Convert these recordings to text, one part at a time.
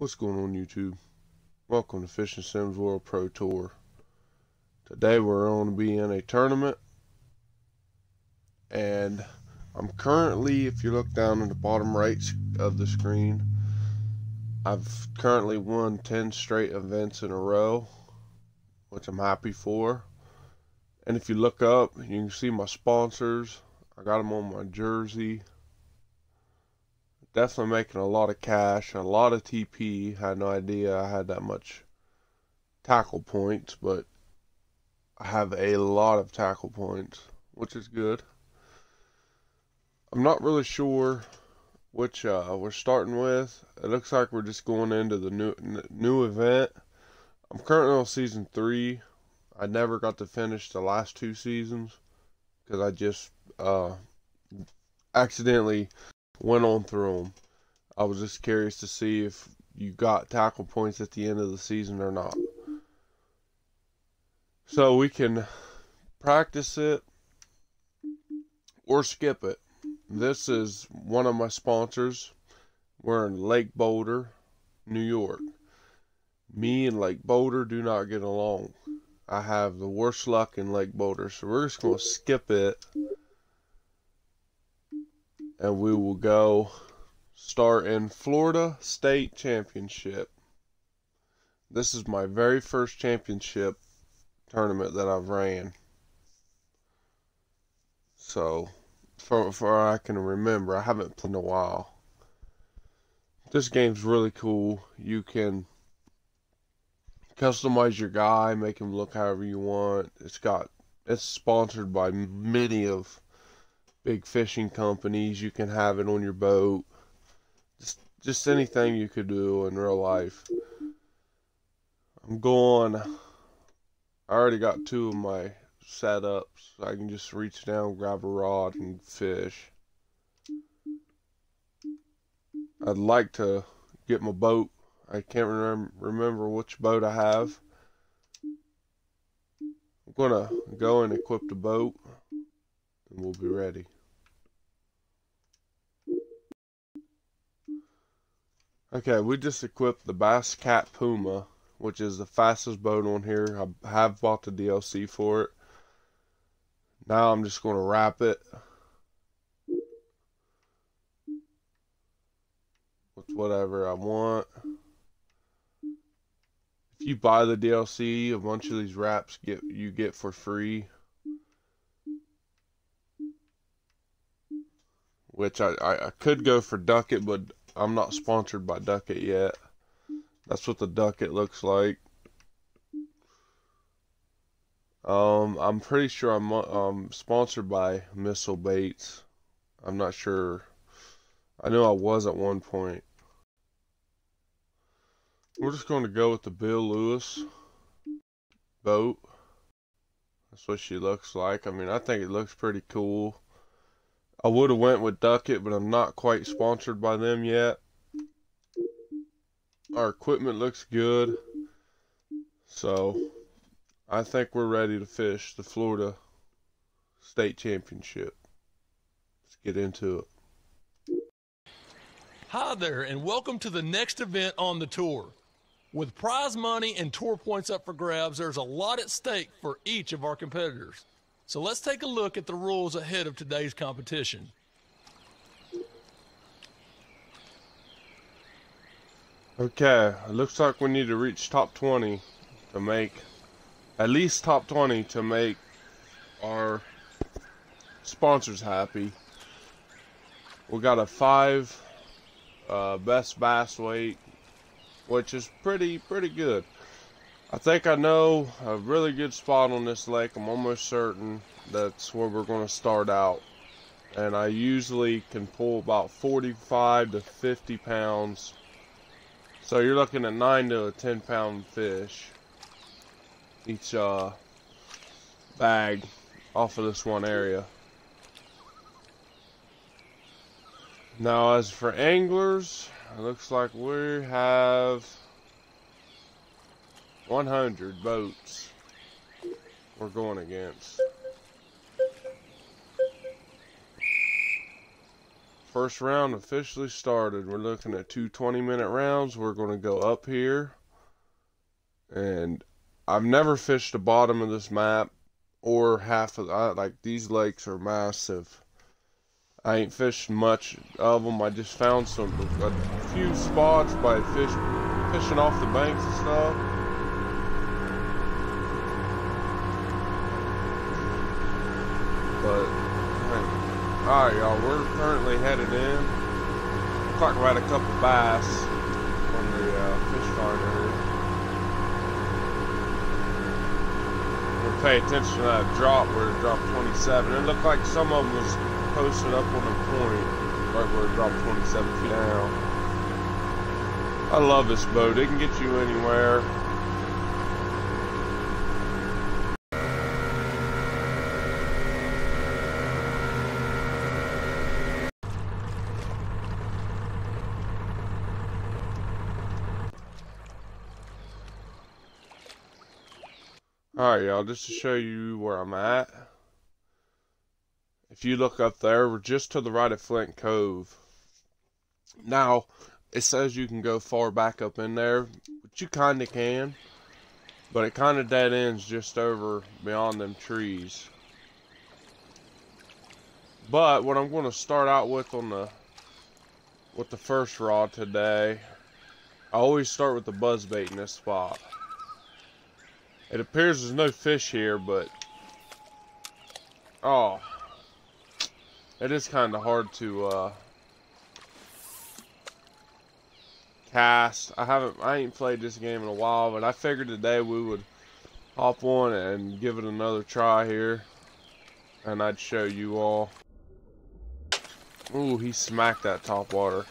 What's going on YouTube? Welcome to Fishing Sims World Pro Tour. Today we're going to be in a tournament and I'm currently, if you look down in the bottom right of the screen, I've currently won 10 straight events in a row, which I'm happy for. And if you look up, you can see my sponsors. I got them on my jersey definitely making a lot of cash, a lot of TP. Had no idea I had that much tackle points, but I have a lot of tackle points, which is good. I'm not really sure which uh, we're starting with. It looks like we're just going into the new new event. I'm currently on season three. I never got to finish the last two seasons because I just uh, accidentally went on through them. I was just curious to see if you got tackle points at the end of the season or not. So we can practice it or skip it. This is one of my sponsors. We're in Lake Boulder, New York. Me and Lake Boulder do not get along. I have the worst luck in Lake Boulder, so we're just going to skip it and we will go start in Florida State Championship. This is my very first championship tournament that I've ran. So, for, for I can remember, I haven't played in a while. This game's really cool. You can customize your guy, make him look however you want. It's got it's sponsored by many of big fishing companies. You can have it on your boat. Just, just anything you could do in real life. I'm going. I already got two of my setups. I can just reach down, grab a rod, and fish. I'd like to get my boat. I can't rem remember which boat I have. I'm gonna go and equip the boat and we'll be ready. Okay, we just equipped the Bass Cat Puma, which is the fastest boat on here. I have bought the DLC for it. Now I'm just going to wrap it with whatever I want. If you buy the DLC, a bunch of these wraps get you get for free. Which I, I, I could go for Duckett, but I'm not sponsored by Duckett yet. That's what the Duckett looks like. Um, I'm pretty sure I'm um, sponsored by Missile Baits. I'm not sure. I know I was at one point. We're just going to go with the Bill Lewis boat. That's what she looks like. I mean, I think it looks pretty cool. I would have went with Duckett, but I'm not quite sponsored by them yet. Our equipment looks good. So, I think we're ready to fish the Florida State Championship. Let's get into it. Hi there, and welcome to the next event on the tour. With prize money and tour points up for grabs, there's a lot at stake for each of our competitors. So let's take a look at the rules ahead of today's competition. Okay, it looks like we need to reach top 20 to make, at least top 20 to make our sponsors happy. We got a five uh, best bass weight, which is pretty, pretty good. I think I know a really good spot on this lake. I'm almost certain that's where we're going to start out. And I usually can pull about 45 to 50 pounds. So you're looking at 9 to a 10 pound fish each uh, bag off of this one area. Now as for anglers, it looks like we have 100 boats we're going against. First round officially started. We're looking at two 20 minute rounds. We're going to go up here. And I've never fished the bottom of this map or half of that. Like these lakes are massive. I ain't fished much of them. I just found some a few spots by fish fishing off the banks and stuff. But all right, y'all. We're currently headed in. Talk about a couple bass on the uh, fish finder. We'll pay attention to that drop where it dropped 27. It looked like some of them was posted up on a point right where it dropped 27 feet down. I love this boat. It can get you anywhere. Alright y'all, just to show you where I'm at. If you look up there, we're just to the right of Flint Cove. Now, it says you can go far back up in there, which you kind of can. But it kind of dead ends just over beyond them trees. But what I'm going to start out with on the with the first rod today, I always start with the buzz bait in this spot. It appears there's no fish here, but oh, it is kind of hard to uh, cast. I haven't, I ain't played this game in a while, but I figured today we would hop on and give it another try here, and I'd show you all. Ooh, he smacked that top water.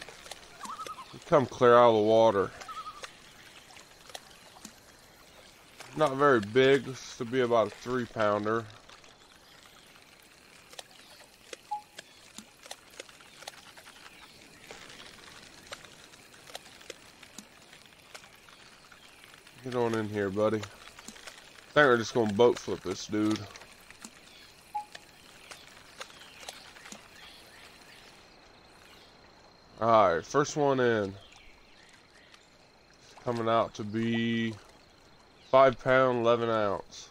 Come clear out of the water. Not very big. This to be about a three pounder. Get on in here, buddy. I think we're just gonna boat flip this dude. Alright, first one in. Coming out to be 5 pound 11 ounce.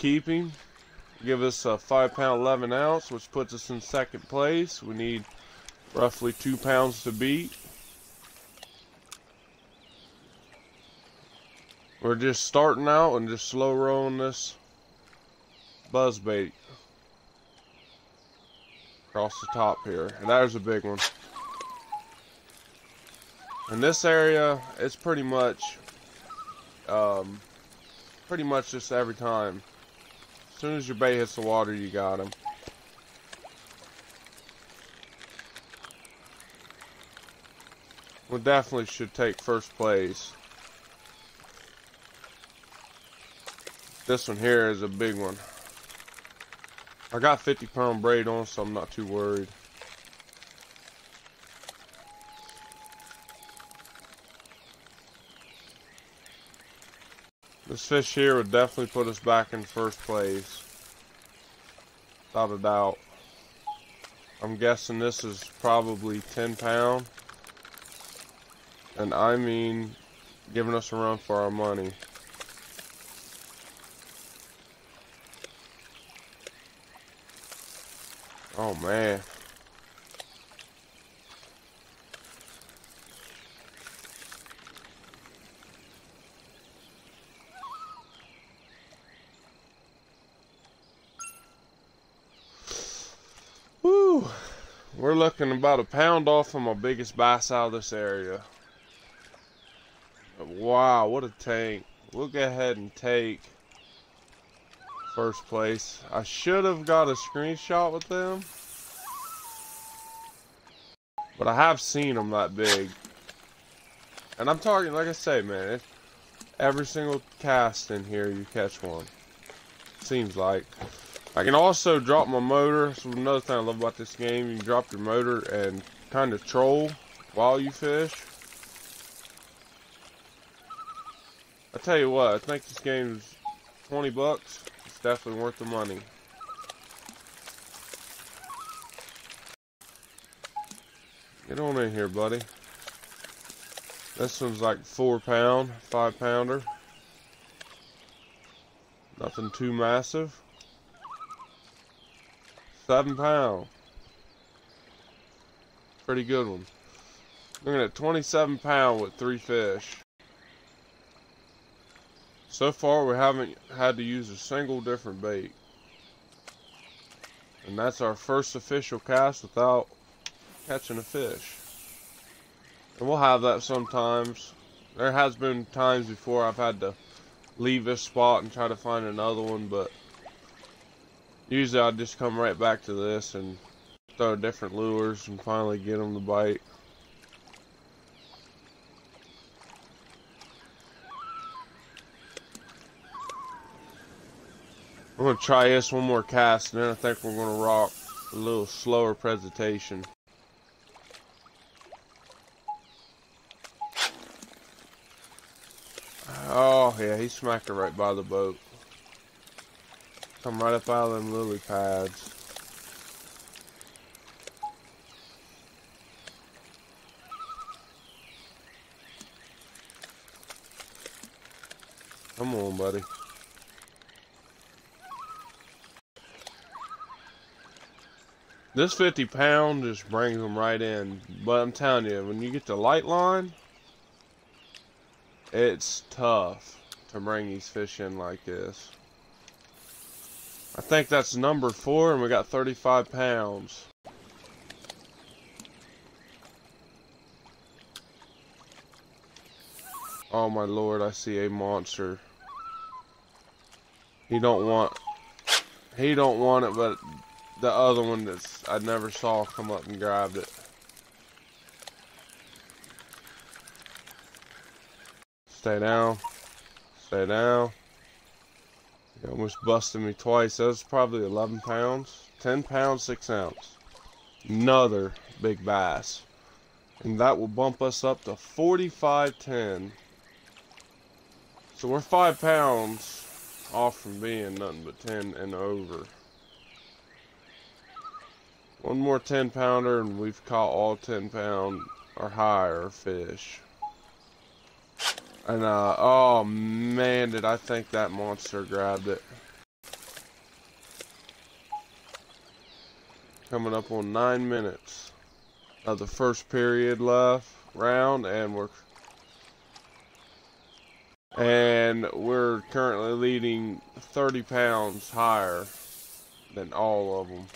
Him. Give us a 5 pound 11 ounce, which puts us in second place. We need roughly 2 pounds to beat. We're just starting out and just slow rolling this buzz bait across the top here. And there's a big one. In this area, it's pretty much, um, pretty much just every time. As soon as your bait hits the water, you got him. We definitely should take first place. This one here is a big one. I got 50 pound braid on, so I'm not too worried. This fish here would definitely put us back in first place. Without a doubt. I'm guessing this is probably 10 pound. And I mean giving us a run for our money. Oh man. We're looking about a pound off from my biggest bass out of this area. Wow, what a tank. We'll go ahead and take first place. I should have got a screenshot with them. But I have seen them that big. And I'm talking, like I say, man, every single cast in here you catch one. Seems like. I can also drop my motor. So another thing I love about this game, you drop your motor and kind of troll while you fish. I tell you what, I think this game's 20 bucks It's definitely worth the money. Get on in here, buddy. This one's like four pound, five pounder. Nothing too massive. Seven pound. Pretty good one. Looking at 27 pound with three fish. So far we haven't had to use a single different bait. And that's our first official cast without catching a fish. And we'll have that sometimes. There has been times before I've had to leave this spot and try to find another one, but usually I'll just come right back to this and throw different lures and finally get them to bite. I'm going to try this one more cast and then I think we're going to rock a little slower presentation. Oh, yeah, he smacked her right by the boat. Come right up out of them lily pads. Come on, buddy. This 50 pound just brings them right in. But I'm telling you, when you get the light line, it's tough to bring these fish in like this. I think that's number four, and we got 35 pounds. Oh my lord, I see a monster. He don't want, he don't want it, but the other one that's I never saw come up and grabbed it. Stay down. Stay down. Almost busted me twice. That was probably 11 pounds. 10 pounds, 6 ounce. Another big bass. And that will bump us up to 45.10. So we're 5 pounds off from being nothing but 10 and over. One more 10 pounder and we've caught all 10 pound or higher fish. And, uh, oh man, did I think that monster grabbed it. Coming up on nine minutes of the first period left round, and we're and we're currently leading 30 pounds higher than all of them.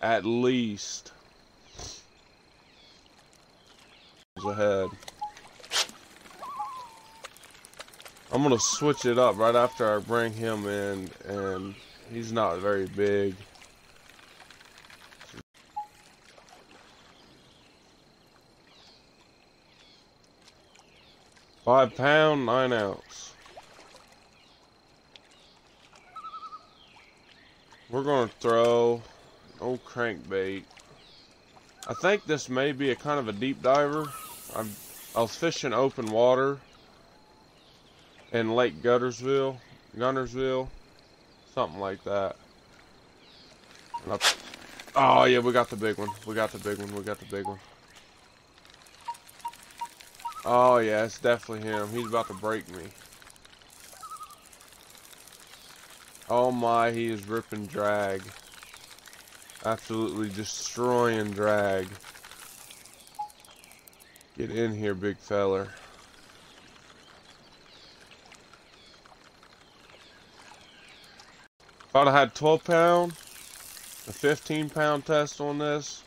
At least. ahead. I'm gonna switch it up right after I bring him in, and he's not very big. Five pound, nine ounce. We're gonna throw old crankbait. I think this may be a kind of a deep diver. I'm, I was fishing open water in Lake Guttersville, Guntersville, something like that. Oh yeah, we got the big one. We got the big one. We got the big one. Oh yeah, it's definitely him. He's about to break me. Oh my, he is ripping drag. Absolutely destroying drag. Get in here, big feller. I'd have had 12 pound, a 15 pound test on this,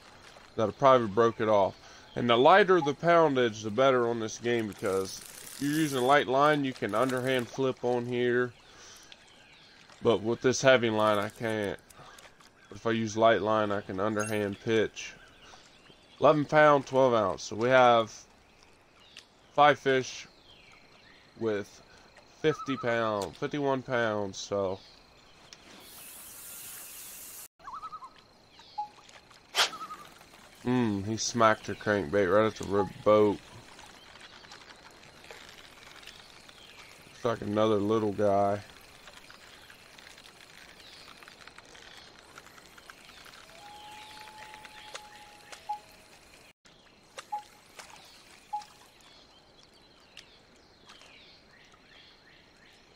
that would probably broke it off. And the lighter the poundage, the better on this game because you're using light line, you can underhand flip on here. But with this heavy line, I can't. But if I use light line, I can underhand pitch. 11 pound, 12 ounce. So we have five fish with 50 pound, 51 pounds. So Mm, he smacked her crankbait right at the boat. Looks like another little guy.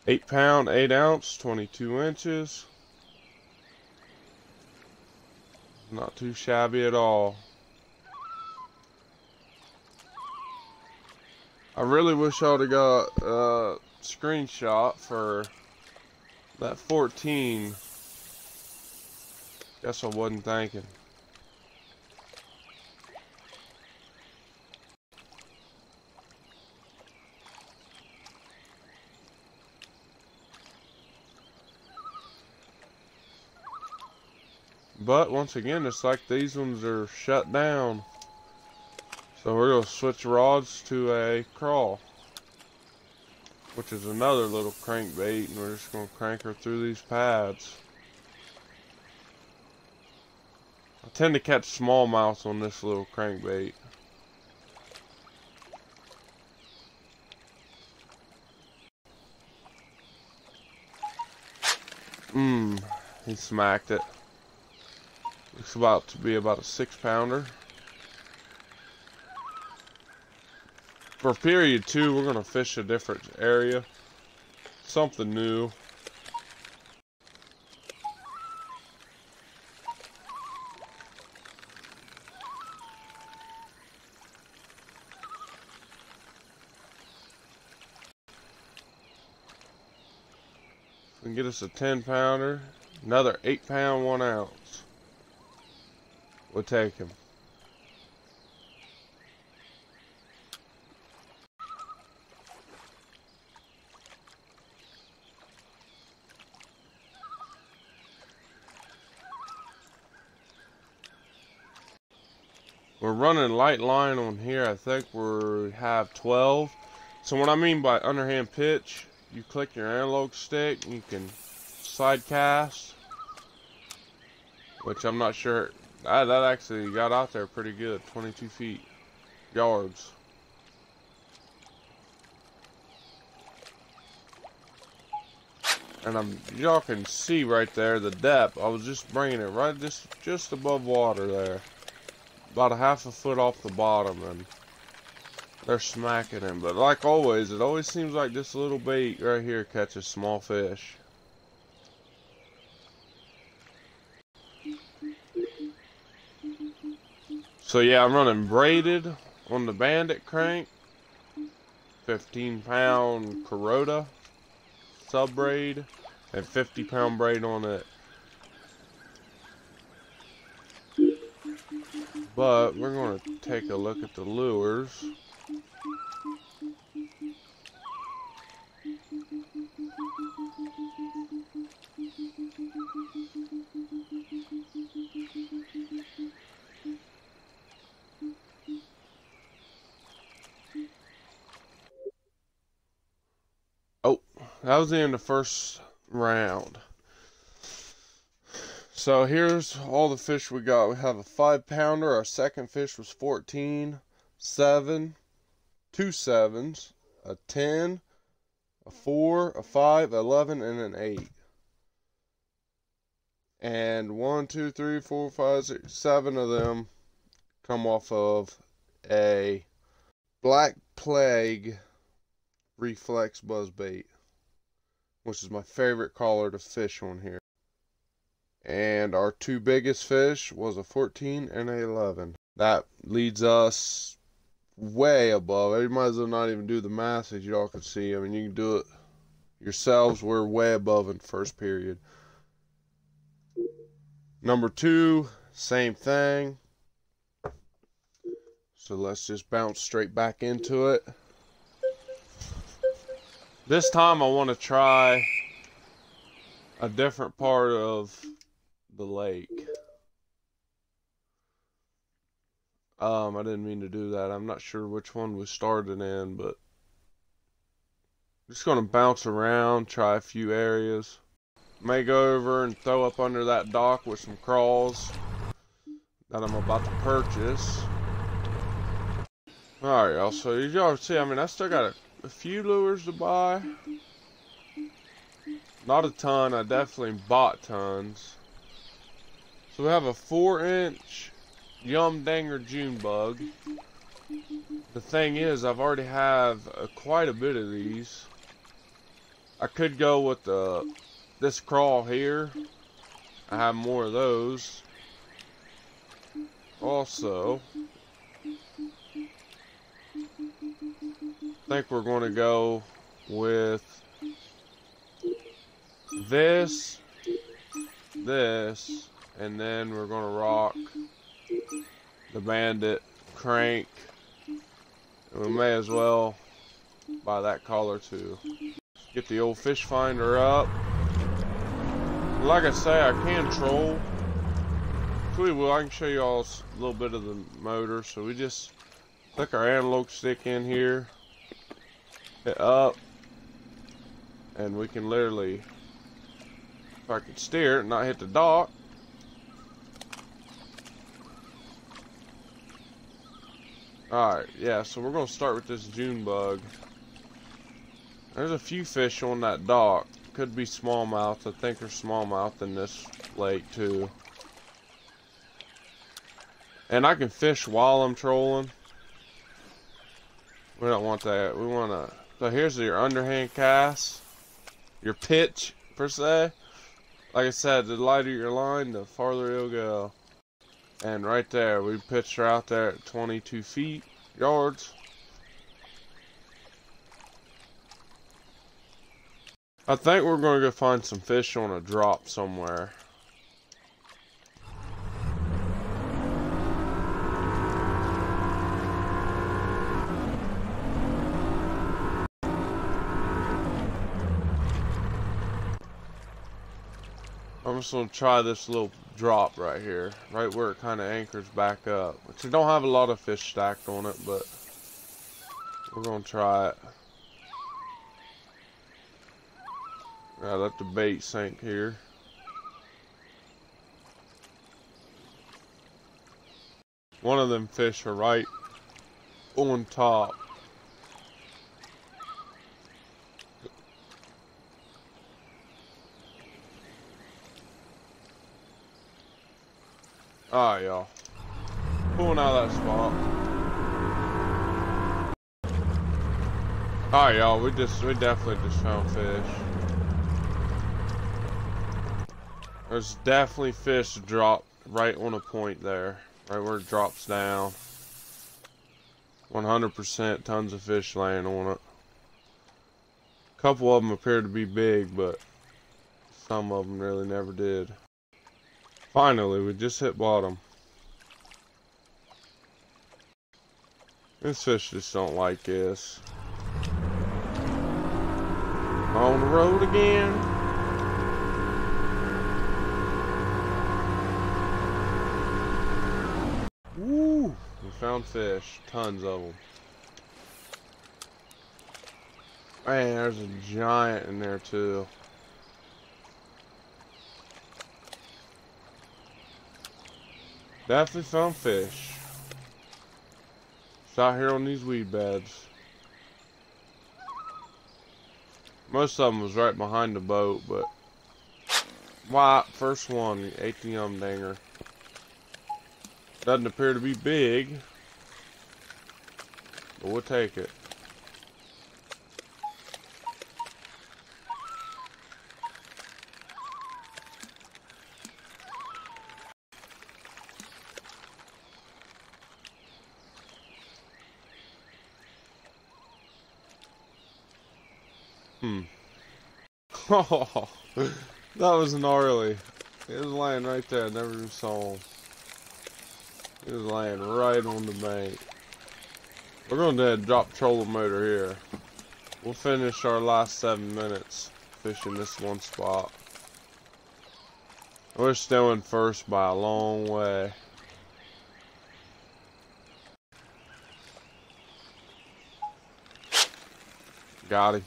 Eight pound, eight ounce, 22 inches. Not too shabby at all. I really wish I would have got a screenshot for that 14. Guess I wasn't thinking. But once again, it's like these ones are shut down. So we're going to switch rods to a crawl. Which is another little crankbait and we're just going to crank her through these pads. I tend to catch smallmouth on this little crankbait. Mmm, he smacked it. It's about to be about a six pounder. For period two, we're going to fish a different area. Something new. We can get us a 10 pounder. Another 8 pound, 1 ounce. We'll take him. We're running light line on here. I think we have 12. So what I mean by underhand pitch, you click your analog stick, you can side cast, which I'm not sure that, that actually got out there pretty good. 22 feet. Yards. And I'm, y'all can see right there the depth. I was just bringing it right just, just above water there. About a half a foot off the bottom and they're smacking him. But like always, it always seems like this little bait right here catches small fish. So yeah, I'm running braided on the Bandit crank. 15 pound Kuroda sub braid and 50 pound braid on it. But we're going to take a look at the lures. Oh, that was of the first round. So here's all the fish we got. We have a five pounder. Our second fish was 14, seven, two sevens, a 10, a four, a five, 11, and an eight. And one, two, three, four, five, six, seven of them come off of a black plague reflex buzz bait which is my favorite color to fish on here. And our two biggest fish was a 14 and a 11. That leads us way above. You might as well not even do the math as y'all can see. I mean, you can do it yourselves. We're way above in first period. Number two, same thing. So let's just bounce straight back into it. This time I want to try a different part of the lake. Um, I didn't mean to do that. I'm not sure which one we started in, but I'm just to bounce around, try a few areas. May go over and throw up under that dock with some crawls that I'm about to purchase. Alright, y'all, so y'all see, I mean, I still got a a few lures to buy. Not a ton, I definitely bought tons. So we have a 4 inch Yum Dinger June bug. The thing is, I've already have uh, quite a bit of these. I could go with the this crawl here. I have more of those. Also, I think we're going to go with this, this, and then we're going to rock the bandit crank. And we may as well buy that collar too. Get the old fish finder up. Like I say, I can troll. we will, I can show you all a little bit of the motor. So we just click our analog stick in here, hit up, and we can literally, if I could steer it, not hit the dock, Alright, yeah, so we're going to start with this June bug. There's a few fish on that dock. Could be smallmouth. I think there's smallmouth in this lake too. And I can fish while I'm trolling. We don't want that. We want to... So here's your underhand cast. Your pitch, per se. Like I said, the lighter your line, the farther it'll go. And right there, we pitched her out there at 22 feet, yards. I think we're going to go find some fish on a drop somewhere. I'm just going to try this little drop right here, right where it kind of anchors back up. Which I don't have a lot of fish stacked on it, but we're going to try it. I let the bait sink here. One of them fish are right on top. Alright, y'all. Pulling out of that spot. Alright, y'all. We just, we definitely just found fish. There's definitely fish drop right on a point there. Right where it drops down. 100% tons of fish laying on it. A couple of them appear to be big, but some of them really never did. Finally, we just hit bottom. This fish just don't like this. On the road again. Woo! We found fish. Tons of them. Man, there's a giant in there too. Definitely some fish. It's out here on these weed beds. Most of them was right behind the boat, but white first one, ate the yum dinger. Doesn't appear to be big, but we'll take it. Hmm. Oh, that was gnarly. He was laying right there. I never saw him. He was laying right on the bank. We're going to drop trolling motor here. We'll finish our last seven minutes fishing this one spot. We're still in first by a long way. Got him.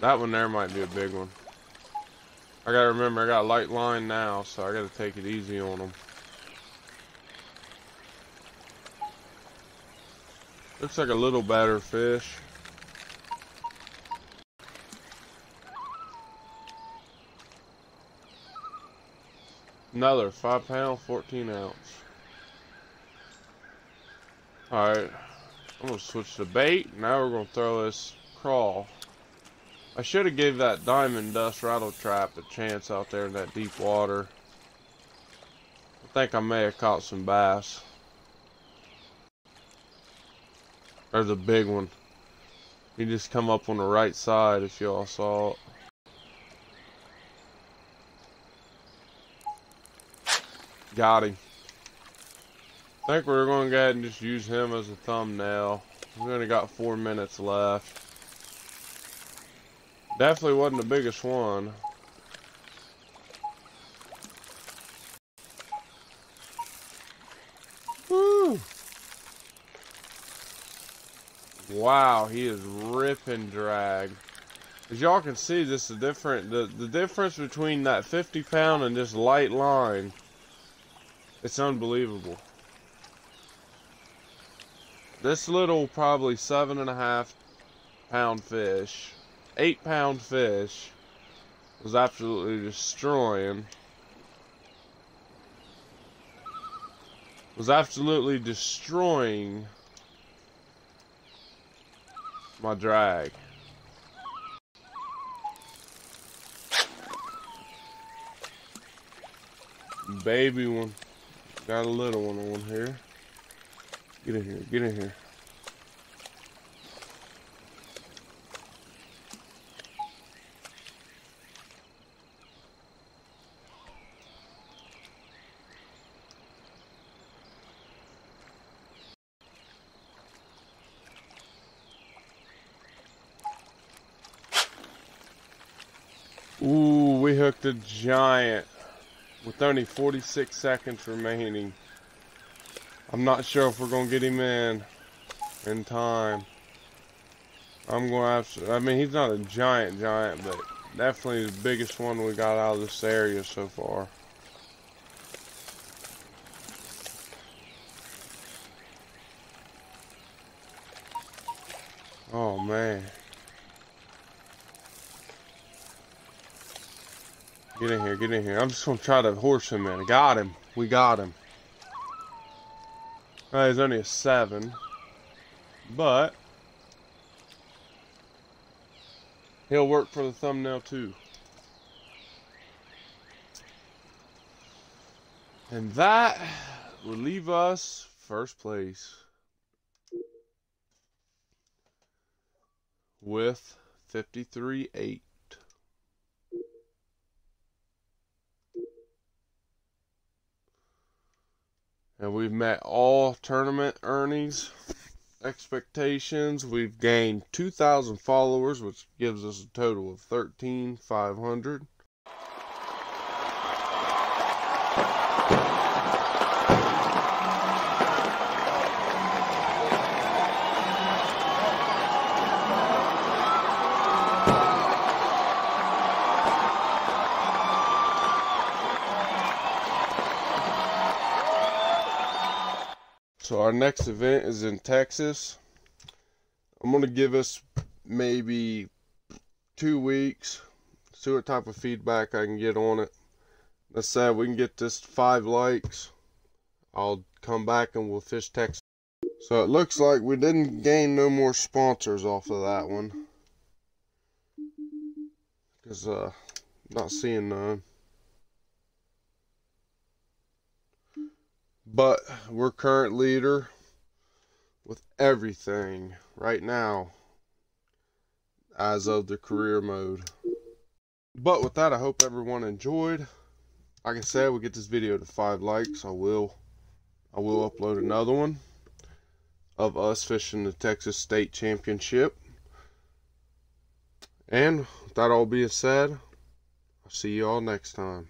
That one there might be a big one. I gotta remember, I got light line now, so I gotta take it easy on them. Looks like a little better fish. Another 5 pound, 14 ounce. Alright, I'm gonna switch the bait. Now we're gonna throw this crawl. I should have gave that diamond dust rattle trap a chance out there in that deep water. I think I may have caught some bass. There's a big one. He just come up on the right side if y'all saw it. Got him. I think we're going to go ahead and just use him as a thumbnail. We've only got four minutes left. Definitely wasn't the biggest one. Woo! Wow, he is ripping drag. As y'all can see, this is different. The, the difference between that 50 pound and this light line, it's unbelievable. This little, probably seven and a half pound fish eight pound fish was absolutely destroying was absolutely destroying my drag. Baby one. Got a little one on here. Get in here, get in here. Ooh, we hooked a giant with only 46 seconds remaining. I'm not sure if we're going to get him in in time. I'm going to have to, I mean, he's not a giant giant, but definitely the biggest one we got out of this area so far. Oh, man. Get in here. I'm just gonna try to horse him in. Got him. We got him. Uh, he's only a seven. But he'll work for the thumbnail too. And that will leave us first place with 53-8. And we've met all tournament earnings expectations. We've gained 2,000 followers, which gives us a total of 13,500. Our next event is in Texas. I'm going to give us maybe two weeks, see what type of feedback I can get on it. Let's say we can get this five likes. I'll come back and we'll fish Texas. So it looks like we didn't gain no more sponsors off of that one. Because, uh, not seeing none. But we're current leader with everything right now as of the career mode. But with that, I hope everyone enjoyed. Like I said, we get this video to five likes. I will, I will upload another one of us fishing the Texas State Championship. And with that all being said, I'll see you all next time.